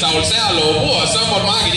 Saul say hello. Who are some of my?